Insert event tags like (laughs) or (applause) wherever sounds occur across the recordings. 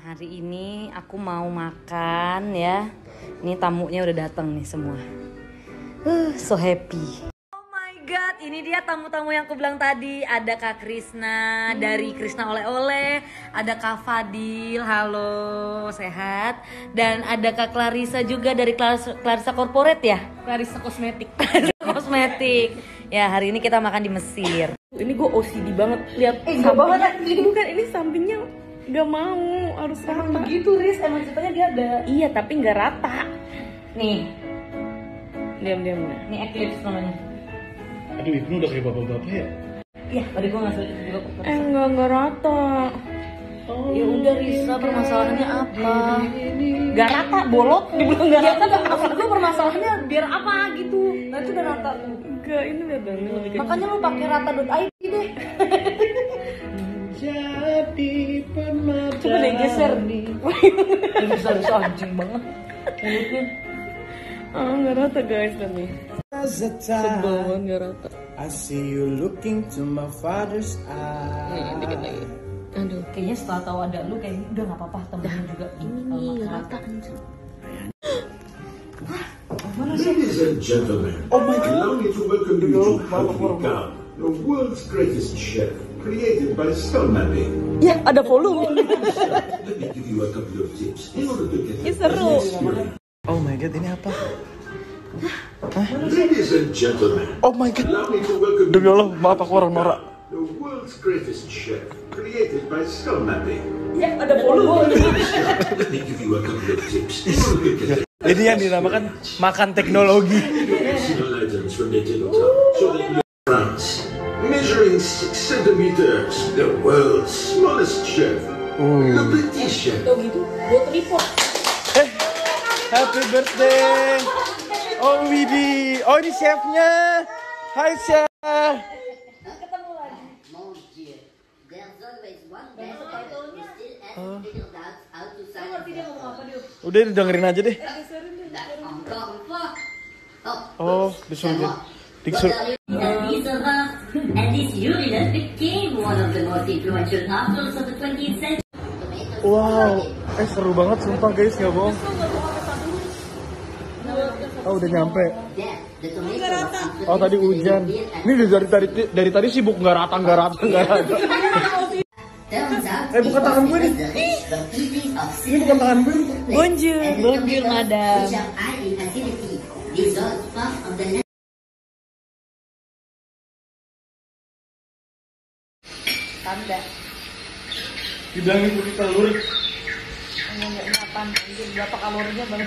hari ini aku mau makan ya. Ini tamunya udah datang nih semua. Uh, so happy. Oh my god, ini dia tamu-tamu yang aku bilang tadi. Ada Kak Krisna dari Krisna Oleh-oleh, ada Kak Fadil, halo, sehat. Dan ada Kak Clarissa juga dari Clarissa, Clarissa Corporate ya? Clarissa Kosmetik. Kosmetik. (laughs) Ya, hari ini kita makan di Mesir. Ini gue OCD banget lihat Eh, nggak banget. Ini bukan ini sampingnya nggak mau harus rata. begitu, Riz. Emang ceritanya dia ada. Iya tapi nggak rata. Nih, Diam diam. ini Eclipse namanya. Aduh, Ibnu udah kayak bapak-bapak ya? Iya, tadi gua nggak suka juga kok. Eh nggak nggak rata. Ya udah Risa, permasalahannya apa? Nggak rata bolot dibilang nggak Ya rata. kan maksud gue permasalahannya biar apa gitu. Nah itu udah rata tuh. Enggak ini lebih kecil. Makanya lu pakai rata.id deh. (laughs) permata Coba deh geser. Bisa bisa (laughs) anjing banget. Mulutnya. Ah nggak rata guys tapi. Sebel banget nggak rata. I see you looking to my father's Nih eyes. dikit lagi. Aduh. Kayaknya setelah tahu ada lu kayak udah nggak apa-apa temennya juga Ini nih rata anjir. Ladies and gentlemen, allow me to welcome you to Paprika, the world's greatest chef, created by skull mapping. Ya ada volume. Let me give you a couple of tips in order to get Ini the seru. Oh my god, ini apa? Ladies (laughs) and gentlemen, Oh my god. allow me to welcome Demi Allah, maaf aku orang norak. the world's greatest chef, created by skull mapping. Ya ada volume. Let me give you a couple of tips in order to get the Ini yang dinamakan makan teknologi. medicinal items from the tabletop so that you France, measuring six centimeters, the world's smallest chef. Mm. the British chef. gitu, buat report. Eh, happy birthday, Om Widi. Oh ini chefnya. Hai chef. Ah. Udah dengerin aja deh. Oh, disuruh. Disuruh. And this Uranus became one of the most influential novels of the 20th century. Wow, eh seru banget sumpah guys nggak bohong. Oh udah nyampe. Oh tadi hujan. Ini dari tadi dari tadi sibuk nggak rata nggak rata nggak rata. Eh, bukan tangan gue nih. Ini bukan tangan gue. Bonjour. Bonjour, madam. Tanda. Dibilangin putih telur. Enggak makan. Anjir, berapa kalorinya bang?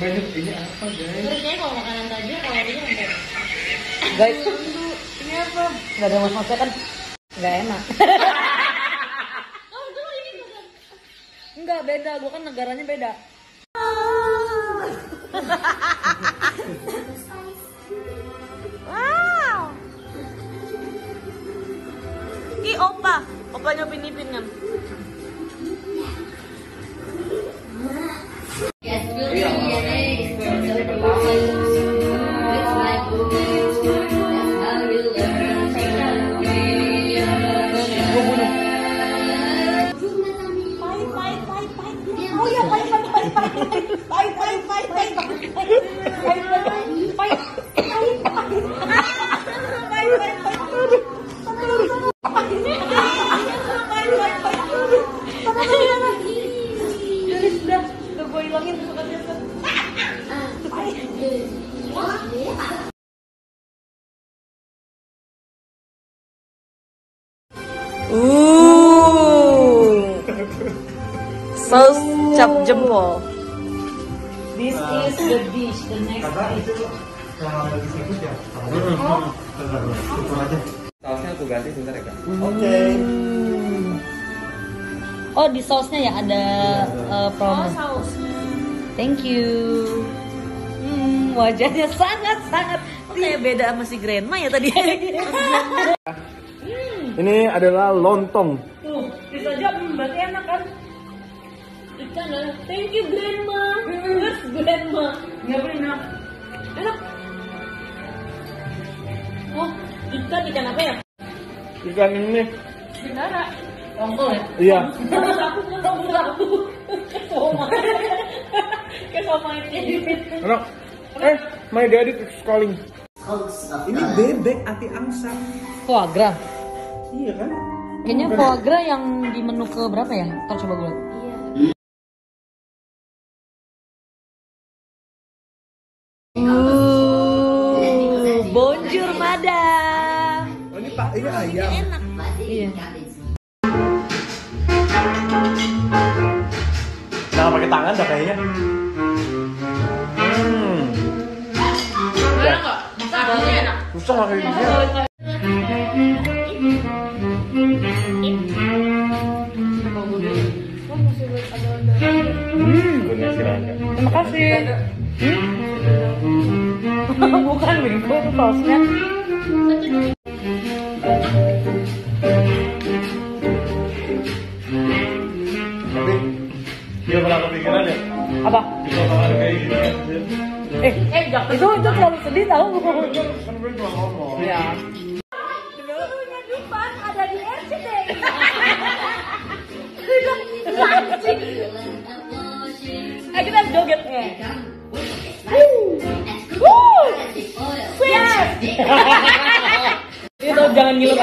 Banyak ini apa guys? Kayaknya kalau makanan tadi kalorinya enggak. Guys, ini apa? Gak ada mas-masnya kan? Gak enak. Enggak beda, gua kan negaranya beda. (laughs) Paano pinipin niya? Jempol. This is the dish, the next dish. Sausnya aku ganti sebentar ya kak. Oke. Oh di sausnya ya ada uh, promo. saus. Thank you. Hmm, wajahnya sangat sangat kayak beda sama si Grandma ya tadi. (laughs) Ini adalah lontong. Tuh, bisa aja hmm, berarti enak kan? Adalah thank you grandma. Terus grandma. Nggak enak. Enak. Oh, ikan ikan apa ya? Ikan ini. Bendara. Tongkol ya? Iya. Aku aku aku Kayak sama ini. Anak, eh, my daddy is calling. Ini bebek anti angsa. Foie gras. Iya kan? Kayaknya foie gras yang di menu ke berapa ya? Ntar coba gue liat. Bonjour madam. Oh, ini pak, ini ayam. Iya. Jangan pakai tangan dah kayaknya. Hmm. Susah nggak? Hmm, Siraga. Terima kasih. (laughs) Bukan itu sausnya. Dia pernah kepikiran ya? Apa? Kita bakal kayak gini. Eh, itu itu terlalu sedih tau. Kan gue cuma ngomong. Ya.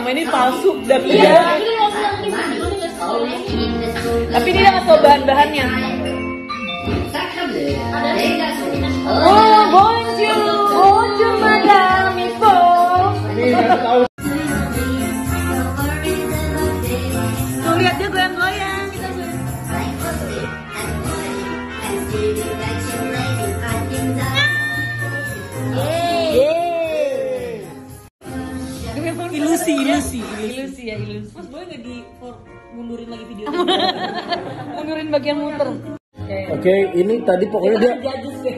Sama ini palsu dan iya. Tapi dia nggak tahu bahan-bahannya. Oh, bonjour, bonjour madame mundurin lagi video? (laughs) Mundurin bagian muter. Oke, ini tadi pokoknya dia deh.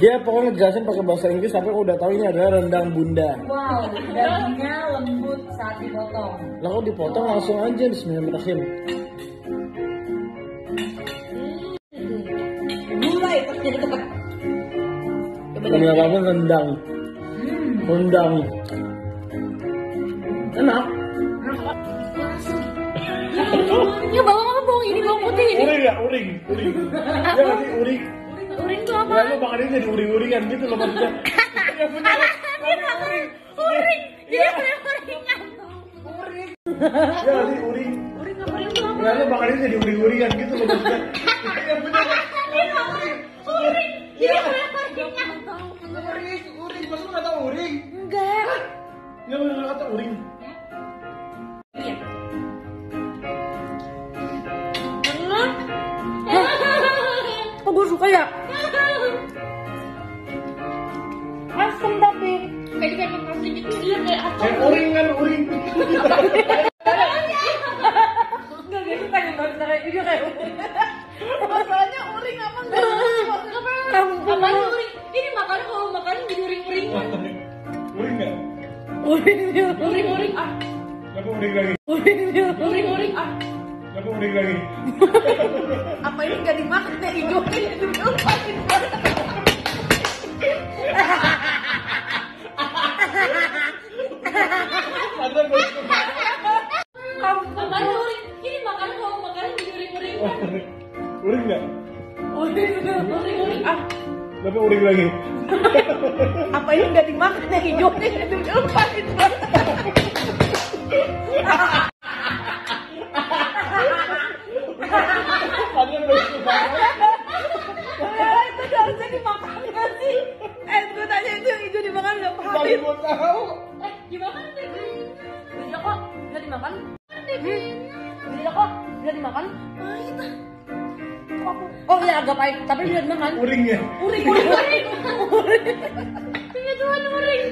dia pokoknya ngejelasin pakai bahasa Inggris sampai aku udah tahu ini adalah rendang bunda. Wow, dagingnya lembut saat dipotong. Kok dipotong langsung aja Bismillahirrahmanirrahim. Mulai ternyata. Ini apa rendang. Rendang. Enak. Uring ya, uring, uring. (laughs) Ya nggak sih uring. Uring itu apa? Ya lu makannya jadi uring-uringan gitu loh maksudnya. (laughs) Ya bener. Uring. Uring. Ya. Uringan. Ya nggak sih uring. Uring apa uring itu apa? Ya lu makannya jadi uring-uringan gitu loh maksudnya. Ya bener. Uring. Iya uringan. Uring, uring. Masa lu nggak tahu uring? Enggak. Ya lu nggak tahu uring. Oh suka ya. Asem tapi. Kayak gitu dia kayak apa? Kayak uring kan (laughs) Kenapa uring lagi? Apa ini nggak dimakan ya hidupnya itu gue suka. itu harusnya dimakan nggak sih? Eh, gue tanya itu yang hijau dimakan nggak paham. Tapi gue tahu. Eh, dimakan deh. Bisa kok, bisa dimakan. Bisa kok, bisa dimakan. Pahit ah. Oh iya agak pahit tapi bisa dimakan. Uring ya? Uring, uring, uring. Uring. (laughs) Iya Tuhan, uring.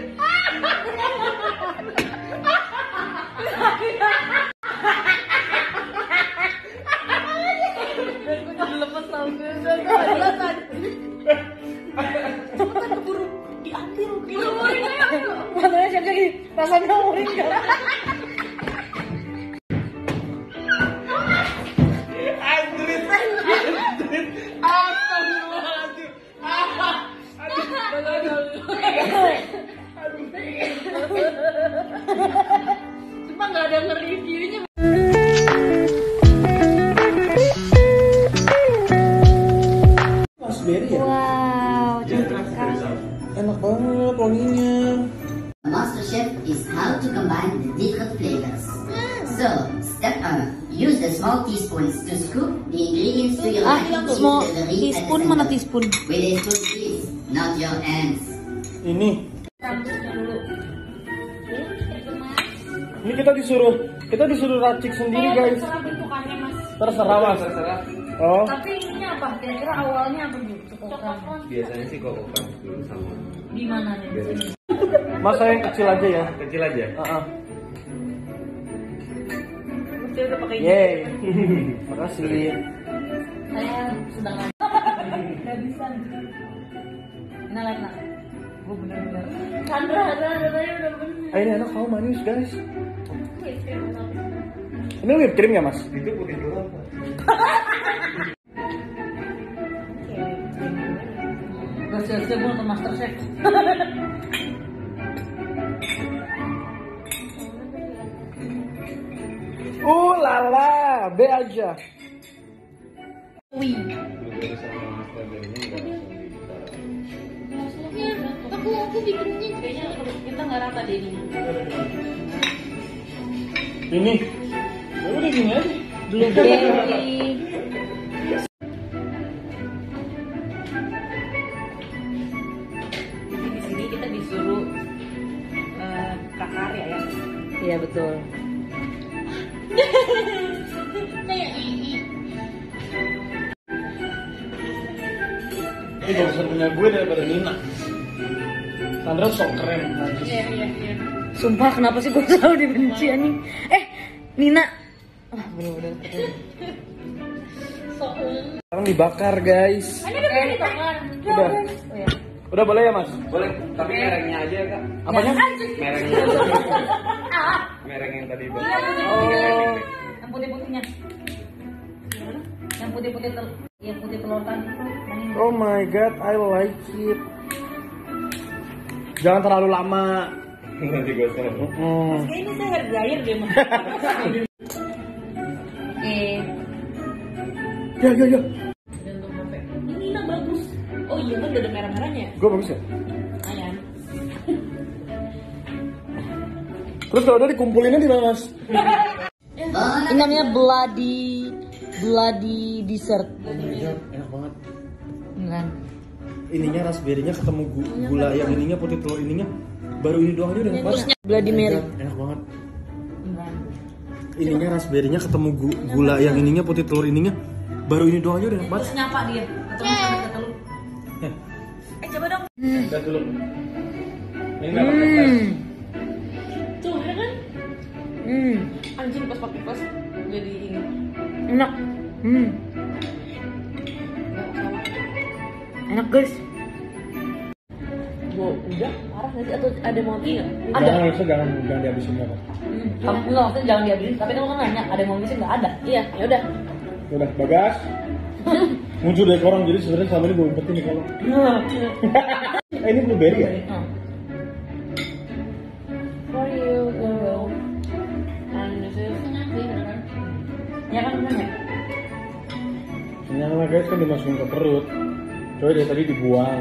Cepetan keburu diambil. Buru uring ayo. Matanya siap jadi rasanya uring MasterChef is how to combine the different flavors. So, step 1. Use the small teaspoons to scoop the ingredients to your ah, iya, liking small teaspoon mana teaspoon? With a spoon please, not your hands. Ini. Ini kita disuruh, kita disuruh racik sendiri Kayak guys. Terserah bentukannya mas. Terserah mas. Terserah. Oh. Tapi ini apa? Kira-kira awalnya apa dulu? Biasanya sih kok dulu sama. Di mana nih? Mas saya yang kecil aja ya. kecil aja. Heeh. Dia udah pakai Yeay. (laughs) Makasih. Saya sedang Gak bisa. Nah. Gue bener-bener. Sandra, Sandra, Sandra udah bener. Ini anak kamu manis guys. Ini whipped cream ya mas? Itu putih doang. Pak. Gak siap-siap gue nonton Masterchef. (laughs) Uh lala, B aja. Wih. Blueberry sama strawberry-nya nggak langsung ditaruh. Aku aku bikinnya kayaknya kita nggak rata deh ini. Ini. Ya udah gini aja. Blueberry. Iya betul. Kayak ini. Ini bagusan punya gue daripada Nina. Sandra sok keren. najis. Iya iya iya. Sumpah kenapa sih gue (laughs) selalu dibenci anjing? Eh, Nina. Ah, bener-bener keren. Sekarang dibakar guys. Ini udah berani bakar. Udah. Oh ya. Udah boleh ya mas? Boleh, tapi merengnya aja kak. Apanya? Merengnya. (laughs) Mereng yang tadi bang. Oh. Yang putih-putihnya. Yang putih-putih tel yang putih telur tadi. Oh my god, I like it. Jangan terlalu lama. Nanti gue serem. Hmm. Kayaknya saya hair dryer deh mas. Eh, (laughs) Ya ya ya. Ini. Oh iya kan udah ada merah-merahnya. Gue bagus ya. Ayan. (laughs) Terus kalau udah dikumpulinnya di mana mas? Ini namanya bloody bloody dessert. Oh my god, enak banget. Kan? Ininya raspberry-nya ketemu gu- gula yang ininya putih telur ininya. Baru ini doang aja udah enak banget. Bloody Mary. Enak banget. Enggak. Ininya raspberry-nya ketemu gu- gula yang ininya putih telur ininya. Baru ini doang aja udah enak banget. Terus nyapa dia. Atau kata lu. Eh coba dong. Lihat dulu. Ini Hmm. Tuh ya kan? Hmm. Anjing pas pakai pas jadi ini. Enak. Hmm. Enak guys. Gua udah parah nanti atau ada mau lagi nggak? Ada. Jangan, harusnya jangan jangan dihabisin ya, Pak. Kamu enggak maksudnya jangan dihabisin, tapi kamu kan nanya ada yang mau habisin nggak ada? Iya, ya udah. Udah, bagas. (laughs) Muncul dari orang jadi sebenarnya selama ini gue umpetin nih kalau. eh, (laughs) ini blueberry ya? Hmm. For you, girl. And this is Ya kan ya? Kenyang lah guys kan dimasukin ke perut. Coba dari tadi dibuang.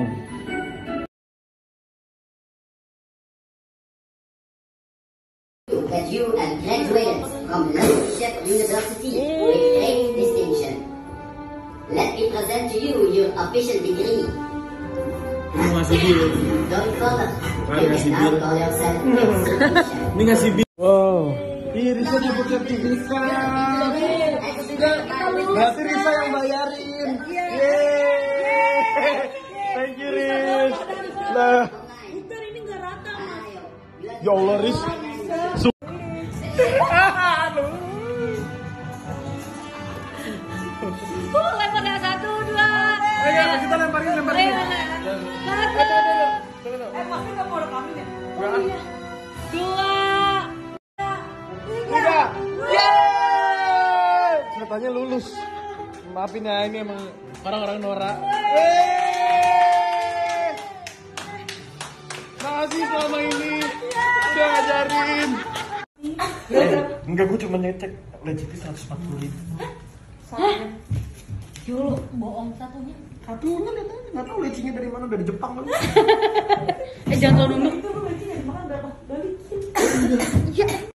Present to you your official degree. Ini ngasih bir. Don't follow. Why You ngasih call yourself. Ini ngasih bir. Wow. Ih, Risa dapat sertifikat. Berarti Risa yang bayarin. Yeay. Thank you, Riz. Mas. Ya Allah, Riz. Su- Eh, kamu kami ya? Oh iya. Dua. Tiga. Yeay. Ceritanya lulus. Maafin ya, ini emang orang-orang Nora. Yeay. Makasih selama ini udah ngajarin. Eh, enggak, gue cuma nyetek legitnya 140 ribu. Yolo, bohong satunya. Katulnya lihat aja, nggak tahu lecinya dari mana dari Jepang kali. (laughs) eh jangan terlalu nunduk. Itu lecinya dari mana balikin. Iya.